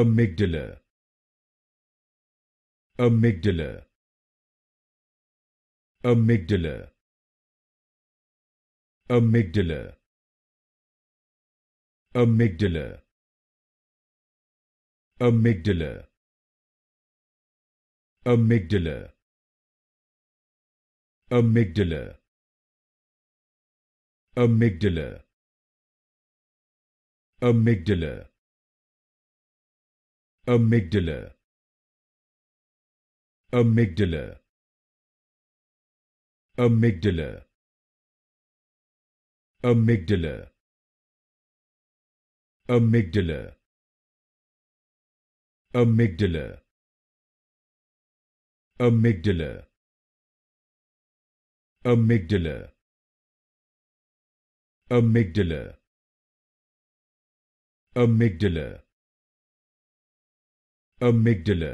amygdala amygdala amygdala amygdala amygdala amygdala amygdala amygdala amygdala amygdala amygdala amygdala amygdala amygdala amygdala amygdala amygdala amygdala amygdala amygdala amygdala